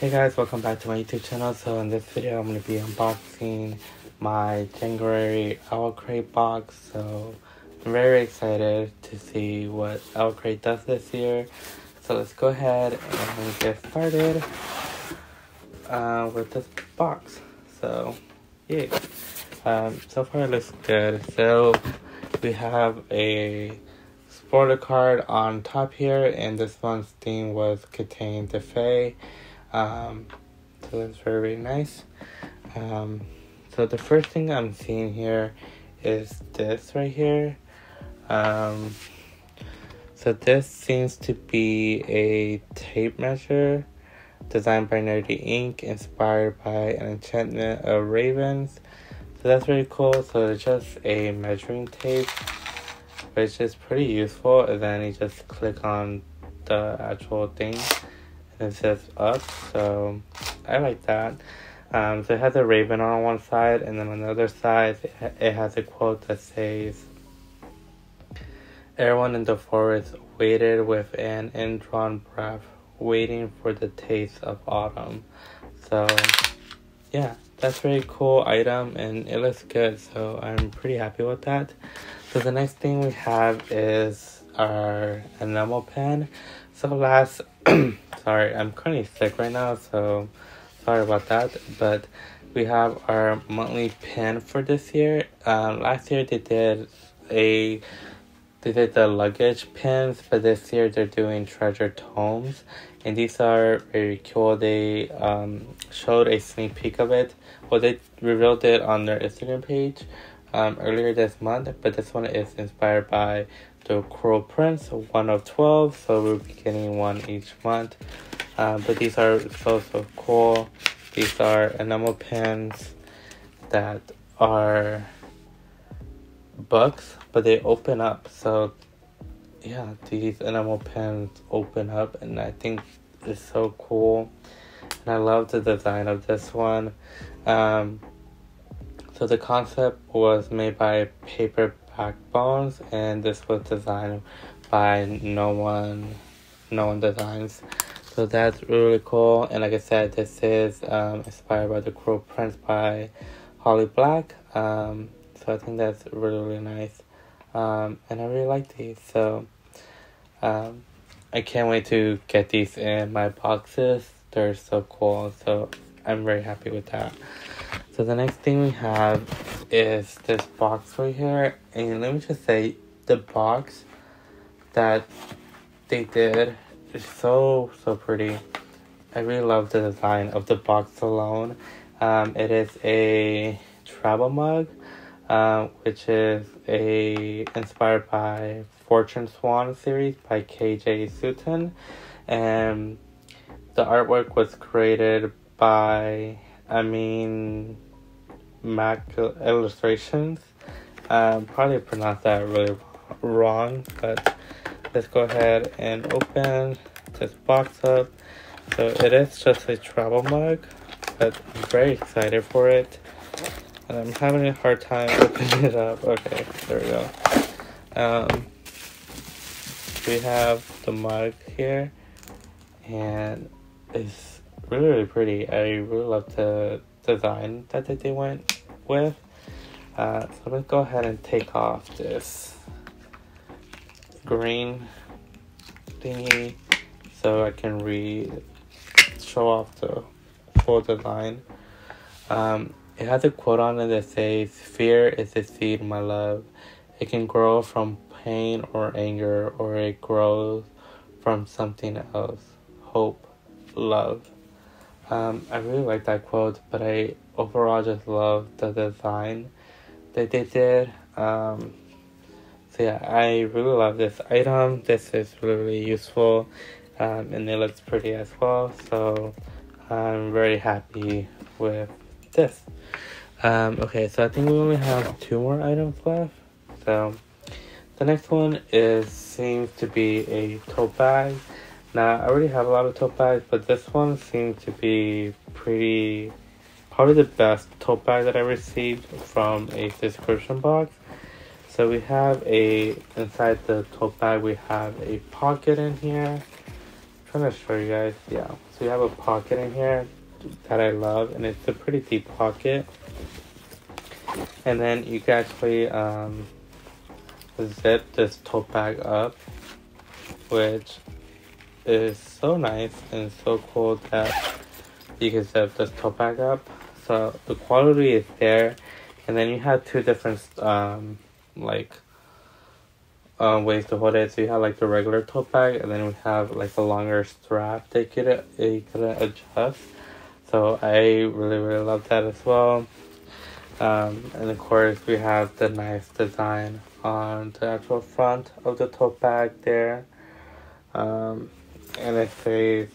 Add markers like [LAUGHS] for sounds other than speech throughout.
Hey guys, welcome back to my YouTube channel. So in this video, I'm going to be unboxing my January Owlcrate box. So I'm very excited to see what Owlcrate does this year. So let's go ahead and get started uh, with this box. So yeah, um, so far it looks good. So we have a spoiler card on top here, and this one's theme was Contain the. Um, so that's very, very nice. Um, so the first thing I'm seeing here is this right here. Um, so this seems to be a tape measure designed by Nerdy Inc., inspired by an enchantment of ravens. So that's really cool. So it's just a measuring tape, which is pretty useful. And then you just click on the actual thing it says up, so I like that. Um, so it has a raven on one side, and then on the other side, it has a quote that says, Everyone in the forest waited with an indrawn breath, waiting for the taste of autumn. So, yeah, that's a very cool item, and it looks good, so I'm pretty happy with that. So the next thing we have is our enamel pen. So last [CLEARS THROAT] sorry, I'm currently sick right now, so sorry about that. But we have our monthly pin for this year. Um, last year they did a they did the luggage pins, but this year they're doing treasure tomes, and these are very cool. They um, showed a sneak peek of it. Well, they revealed it on their Instagram page um, earlier this month, but this one is inspired by the Cruel Prince, one of 12, so we'll be getting one each month. Uh, but these are so, cool. These are enamel pens that are books, but they open up. So, yeah, these enamel pens open up, and I think it's so cool. And I love the design of this one. Um, so the concept was made by Paper Backbones, and this was designed by no one, no one designs. So that's really cool. And like I said, this is um, inspired by the Cruel Prince by Holly Black. Um, so I think that's really really nice, um, and I really like these. So um, I can't wait to get these in my boxes. They're so cool. So I'm very happy with that. So the next thing we have is this box right here. And let me just say, the box that they did is so, so pretty. I really love the design of the box alone. Um, it is a travel mug, uh, which is a inspired by Fortuna Sworn series by KJ Sutton. And the artwork was created by, I mean, Mac Illustrations. Um, probably pronounced that really wrong, but let's go ahead and open this box up. So it is just a travel mug, but I'm very excited for it. And I'm having a hard time [LAUGHS] opening it up. Okay, there we go. Um, we have the mug here, and it's really, really pretty. I really love the design that they went with. Uh, so let's go ahead and take off this green thingy so I can read, show off the full design. Um, it has a quote on it that says, Fear is a seed, my love. It can grow from pain or anger, or it grows from something else. Hope, love. Um, I really like that quote, but I overall just love the design that they did. Um, so yeah, I really love this item. This is really, really useful, um, and it looks pretty as well. So I'm very happy with this. Um, okay, so I think we only have two more items left. So the next one is seems to be a tote bag. Now, I already have a lot of tote bags, but this one seems to be pretty, probably the best tote bag that I received from a subscription box. So we have a, inside the tote bag, we have a pocket in here. I'm trying to show you guys, yeah, so you have a pocket in here that I love, and it's a pretty deep pocket. And then you can actually um, zip this tote bag up, which is so nice and so cool that you can zip this tote bag up. So the quality is there, and then you have two different um, like um, ways to hold it. So you have like the regular tote bag, and then we have like a longer strap that you could, you could adjust. So I really really love that as well. Um, and of course we have the nice design on the actual front of the tote bag there. Um, and it says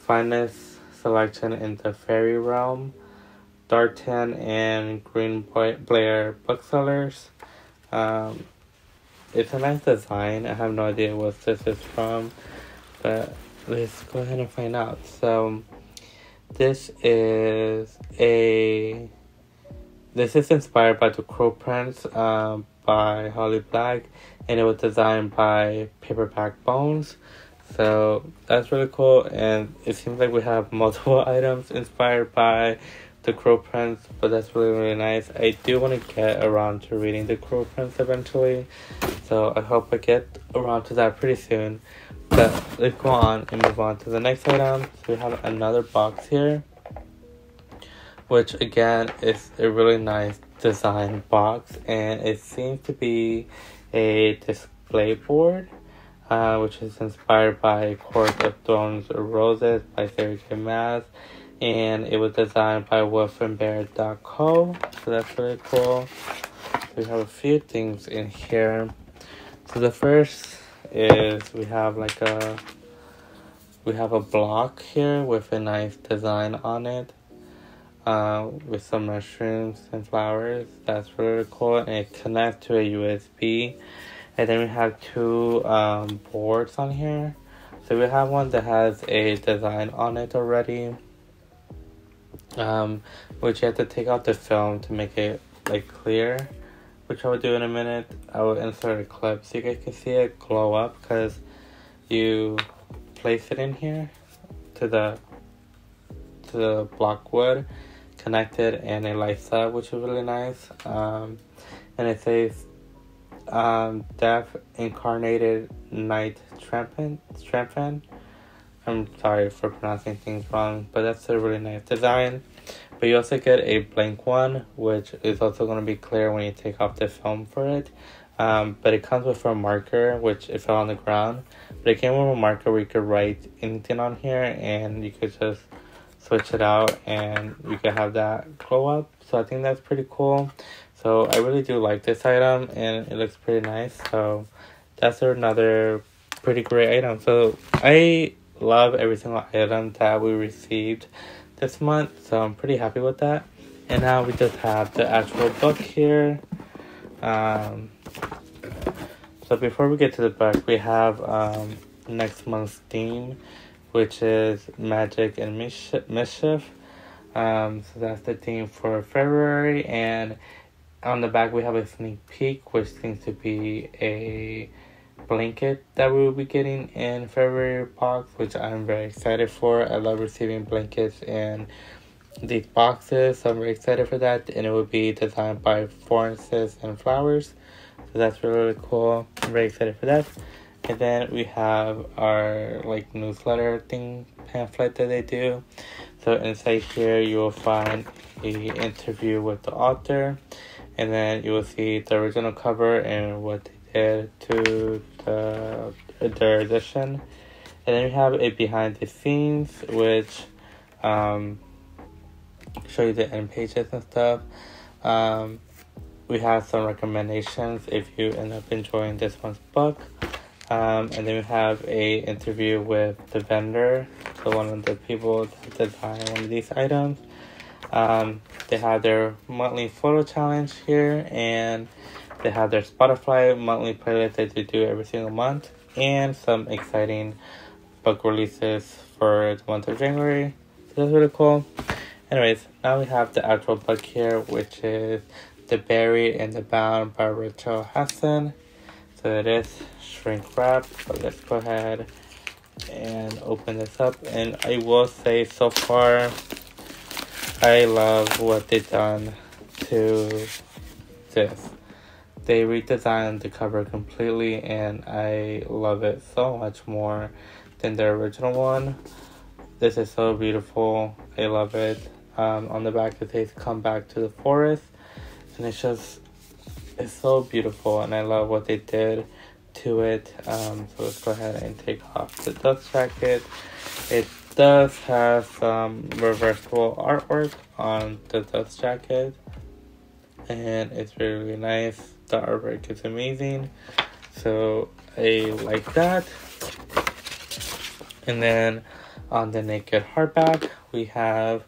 finest selection in the fairy realm. Darton and Green Blair booksellers. Um, it's a nice design. I have no idea what this is from, but let's go ahead and find out. So, this is a. This is inspired by the Cruel Prince um, by Holly Black, and it was designed by Paperback Bones. So that's really cool, and it seems like we have [LAUGHS] multiple [LAUGHS] items inspired by the Cruel Prince, but that's really really nice. I do want to get around to reading the Cruel Prince eventually, so I hope I get around to that pretty soon. But let's go on and move on to the next item. So we have another box here, which again is a really nice design box, and it seems to be a display board. Uh, which is inspired by Court of Thorns Roses by Sarah J. Maas. And it was designed by wolfandbear.co so that's really cool. We have a few things in here. So the first is we have like a we have a block here with a nice design on it uh, with some mushrooms and flowers. That's really cool. And it connects to a usb and then we have two um, boards on here. So we have one that has a design on it already. Um, which you have to take out the film to make it like clear, which I will do in a minute. I will insert a clip so you guys can see it glow up because you place it in here to the to the block wood connected and it lights up which is really nice. Um, and it says um, death incarnated night trampan trampan I'm sorry for pronouncing things wrong, but that's a really nice design. But you also get a blank one, which is also going to be clear when you take off the film for it. Um, but it comes with a marker, which it fell on the ground. But it came with a marker where you could write anything on here, and you could just switch it out, and you could have that glow up. So I think that's pretty cool. So I really do like this item, and it looks pretty nice. So that's another pretty great item. So I love every single item that we received this month, so I'm pretty happy with that. And now we just have the actual book here. Um, so before we get to the book, we have um, next month's theme, which is magic and mischief. Um, so that's the theme for February, and on the back we have a sneak peek, which seems to be a blanket that we will be getting in February box, which I'm very excited for. I love receiving blankets in these boxes, so I'm very excited for that. And it will be designed by Forensis and Flowers, so that's really, really cool. I'm very excited for that. And then we have our like newsletter thing pamphlet that they do. So inside here you will find a interview with the author, and then you will see the original cover and what they did to the, their edition. And then we have a behind the scenes, which um, show you the end pages and stuff. Um, we have some recommendations if you end up enjoying this one's book. Um, and then we have a interview with the vendor, so one of the people that designed one of these items. Um, they have their monthly photo challenge here, and they have their Spotify monthly playlist that they do every single month, and some exciting book releases for the month of January. So that's really cool. Anyways, now we have the actual book here, which is The Buried and the Bound by Rachel Hassan. So it is shrink wrap, but let's go ahead and open this up. And I will say so far, I love what they've done to this. They redesigned the cover completely, and I love it so much more than the original one. This is so beautiful. I love it. Um, on the back, it says "Come back to the forest," and it's just it's so beautiful, and I love what they did to it. Um, so let's go ahead and take off the dust jacket. It does have some reversible artwork on the dust jacket, and it's really, really nice. The artwork is amazing, so I like that. And then on the naked hardback, we have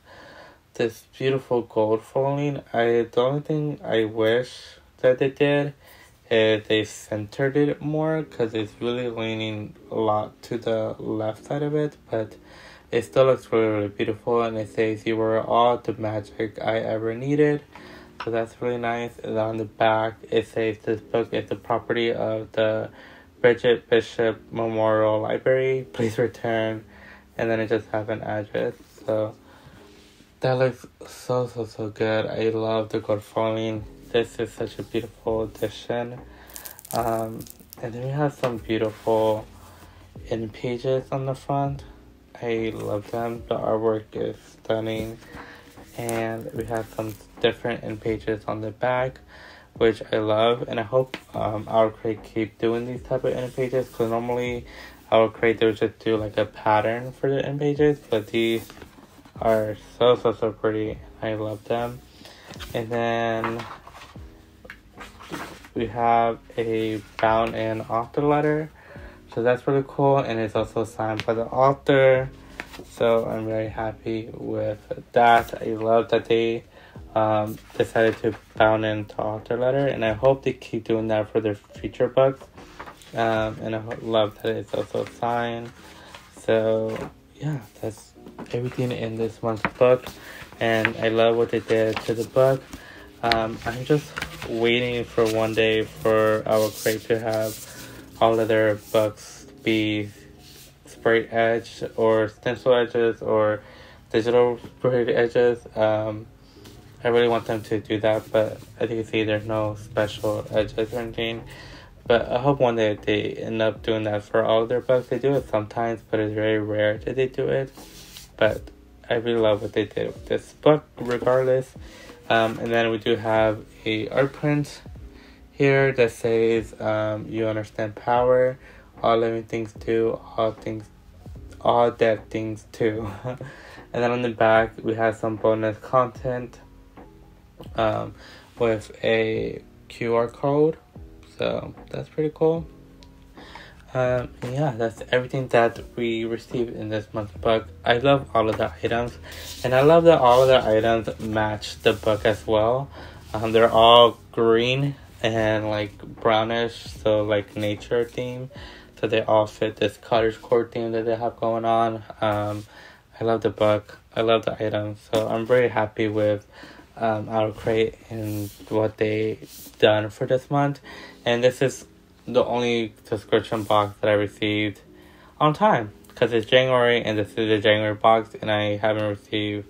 this beautiful gold foiling. I the only thing I wish that they did is they centered it more because it's really leaning a lot to the left side of it, but it still looks really really beautiful and it says you were all the magic I ever needed. So that's really nice. And on the back it says this book is the property of the Bridget Bishop Memorial Library. Please return and then it just has an address. So that looks so so so good. I love the gold foiling. This is such a beautiful addition. Um, and then we have some beautiful in pages on the front. I love them. The artwork is stunning. And we have some different in pages on the back, which I love. And I hope um, Owlcrate keep doing these type of in pages because normally Owlcrate they would just do like a pattern for the in pages, but these are so so so pretty. I love them. And then we have a bound in author letter. So that's really cool and it's also signed by the author. So I'm very happy with that. I love that they um, decided to bound into author letter and I hope they keep doing that for their future books. Um, and I love that it's also signed. So yeah, that's everything in this month's book, and I love what they did to the book. Um, I'm just waiting for one day for Owlcrate to have all of their books be spray edge or stencil edges or digital sprayed edges. Um, I really want them to do that, but as you can see, there's no special edges or anything. But I hope one day they end up doing that for all of their books. They do it sometimes, but it's very rare that they do it. But I really love what they did with this book, regardless. Um, and then we do have a art print here that says um, you understand power, all living things do, all things, all dead things too. [LAUGHS] and then on the back we have some bonus content um, with a QR code so that's pretty cool. Um, yeah, that's everything that we received in this month's book. I love all of the items, and I love that all of the items match the book as well. Um, they're all green and like brownish, so like nature theme. So they all fit this cottage core theme that they have going on. Um, I love the book. I love the items. So I'm very happy with um, Owlcrate and what they done for this month. And this is the only subscription box that I received on time because it's January and this is the January box and I haven't received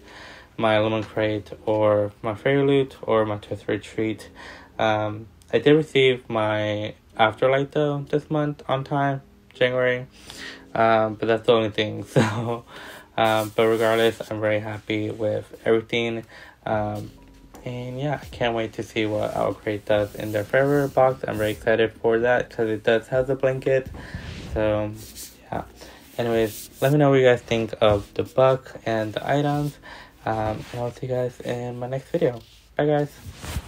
my Illumicrate or my FairyLoot or my tooth retreat. Um, I did receive my afterlight though this month on time, January. Um, but that's the only thing. [LAUGHS] So, um, but regardless, I'm very happy with everything. Um, and yeah, I can't wait to see what Owlcrate does in their Forever box. I'm very excited for that because it does have the blanket. So yeah. Anyways, let me know what you guys think of the book and the items. Um, and I'll see you guys in my next video. Bye guys.